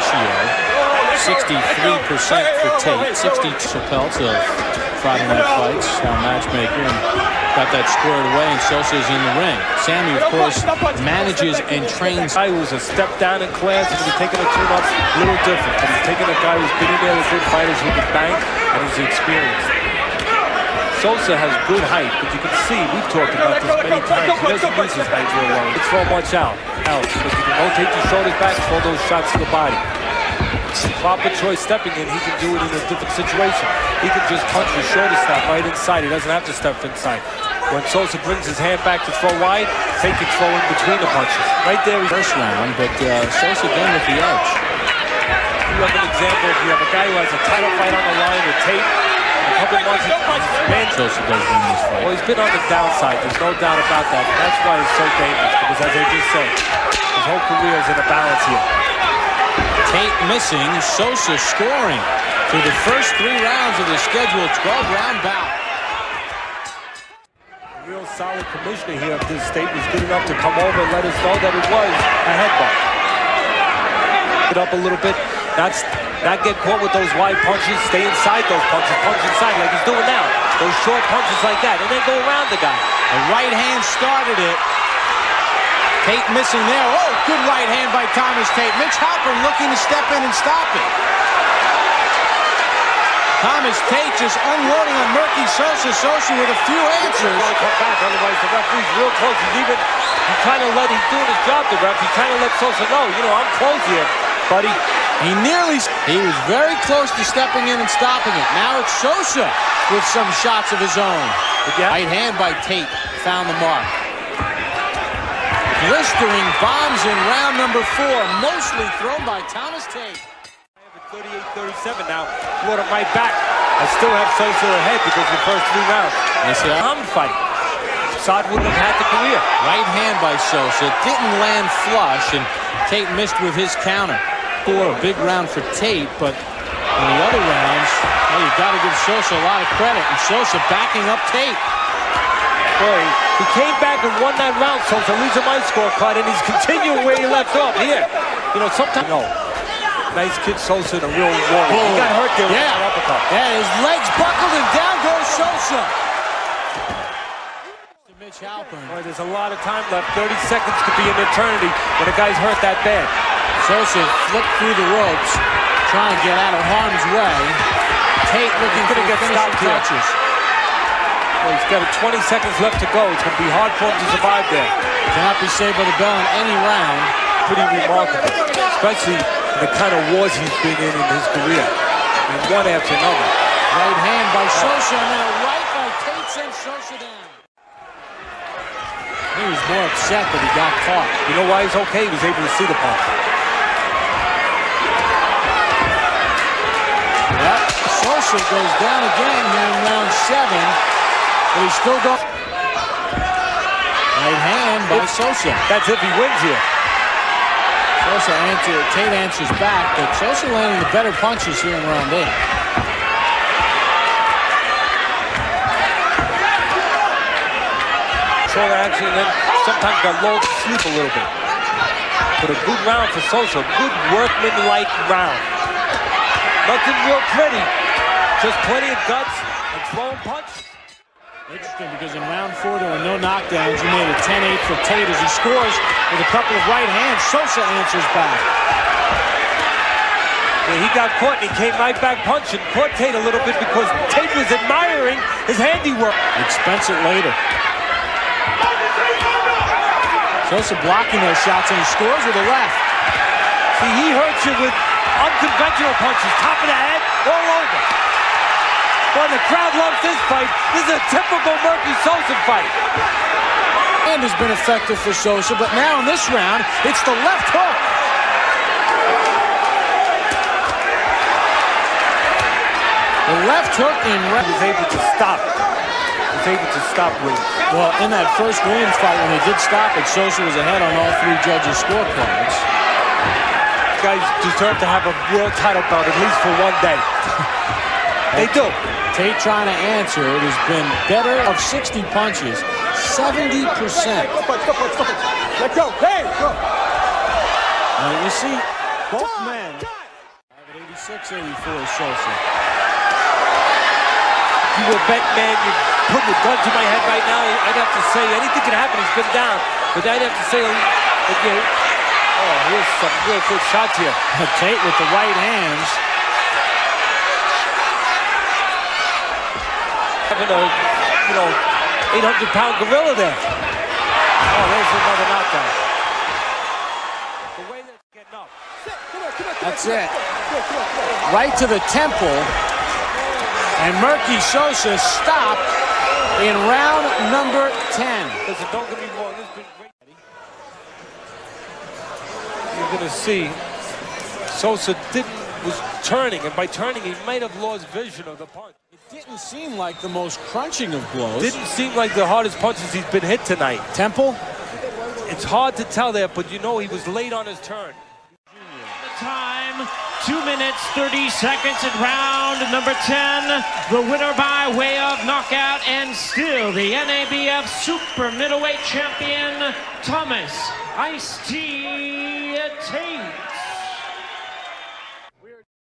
ratio. 63% for Tate, 60 Chappelle to Friday Night Fights, our matchmaker, and got that squared away, and Sosa's in the ring. Sammy, of course, manages and trains. guy who's a step down in class and he's taking a tune-up a little different. He's taking a guy who's been in there with good fighters who can bang and he's experienced. Sosa has good height, but you can see, we've talked about this many times, he doesn't use his height real well. It's throw much out, out, because you can rotate your shoulders back, throw those shots to the body. Proper choice stepping in, he can do it in a different situation. He can just punch his shoulder snap right inside. He doesn't have to step inside. When Sosa brings his hand back to throw wide, Tate can throw in between the punches. Right there, he's First round, but uh, Sosa then with the edge. You have an example, if you have a guy who has a title fight on the line with Tate, a couple months, man, Sosa does win this fight. well, he's been on the downside. There's no doubt about that. That's why he's so dangerous, because as I just said, his whole career is in a balance here. Tate missing, Sosa scoring through the first three rounds of the scheduled 12-round bout. real solid commissioner here of this state was good enough to come over and let us know that it was a headbutt. It up a little bit, not, not get caught with those wide punches, stay inside those punches, punch inside like he's doing now. Those short punches like that, and then go around the guy. The right hand started it. Tate missing there. Oh, good right hand by Thomas Tate. Mitch Halpern looking to step in and stop it. Thomas Tate just unloading on Merqui Sosa. Sosa with a few answers. He's come back, otherwise the referee's real close. He's even, he kind of let, he's doing his job, the ref. He kind of let Sosa know, you know, I'm close here, buddy. He nearly, he was very close to stepping in and stopping it. Now it's Sosa with some shots of his own. Right hand by Tate found the mark. Blistering bombs in round number four, mostly thrown by Thomas Tate. 38-37 now. Brought him right back. I still have Sosa ahead because the first three rounds. See how- I'm fighting. Saad wouldn't have had the career. Right hand by Sosa. Didn't land flush, and Tate missed with his counter. For a big round for Tate, but in the other rounds, well, you got to give Sosa a lot of credit. And Sosa backing up Tate. Boy, he came back and won that round, Sosa. Leads in my scorecard, and he's continuing where he left off. Here, you know, sometimes no. Nice kid, Sosa, a real warrior. He got hurt there with Yeah. that uppercut. Yeah, his legs buckled and down goes Sosa. To Mitch Halpern. Boy, there's a lot of time left. 30 seconds could be an eternity when a guy's hurt that bad. Sosa flipped through the ropes, trying to get out of harm's way. Tate looking the get stopped touches. Well, he's got 20 seconds left to go. It's going to be hard for him to survive there. Cannot be saved by the bell in any round. Pretty remarkable, especially the kind of wars he's been in in his career. I mean, one after another. Right hand by Sosa, and then a right by Tate sends Sosa down. He was more upset that he got caught. You know why he's okay? He was able to see the punch. Sosa goes down again here in round seven, but he's still going. Right hand by Sosa. That's if he wins here. Sosa answer, Tate answers back, but Sosa landing the better punches here in round eight. Shoulder action, and then sometimes got lulled to sleep a little bit. But a good round for Sosa. Good workman-like round. Nothing real pretty. Just plenty of guts and throwing punches. Interesting because in round four there were no knockdowns. He made a 10-8 for Tate as he scores with a couple of right hands. Sosa answers back. Yeah, he got caught and he came right back punching. Caught Tate a little bit because Tate was admiring his handiwork. Expense it later. Sosa blocking those shots and he scores with a left. See, he hurts you with unconventional punches, top of the head, all over. Boy, the crowd loves this fight. This is a typical Merqui Sosa fight. And has been effective for Sosa, but now in this round, it's the left hook. The left hook in He round. was able to stop. He was able to stop Williams. Well, in that first Williams fight, when he did stop it, Sosa was ahead on all three judges' scorecards. Guys deserve to have a world title bout at least for one day. they do. Tate trying to answer. It has been better of 60 punches, 70%. Let go. Hey! Uh, you see, Both men. 86 84 Sosa. you were bet man, you put the gun to my head right now. I'd have to say anything can happen. He's been down, but I'd have to say again. Oh, here's some real good shots here. Tate with the right hands. A, you know, 800 pound gorilla there. Oh, there's another knockout. The way they're getting up. That's it. Right to the temple. And Merqui Sosa stopped in round number 10. Listen, don't me wrong. This has been great. You're going to see Sosa didn't was turning, and by turning, he might have lost vision of the punch. It didn't seem like the most crunching of blows. Didn't seem like the hardest punches he's been hit tonight. Temple? It's hard to tell there, but you know he was late on his turn. The time, 2 minutes 30 seconds in round number 10. The winner by way of knockout and still the NABF Super Middleweight Champion, Thomas Ice-T Tate.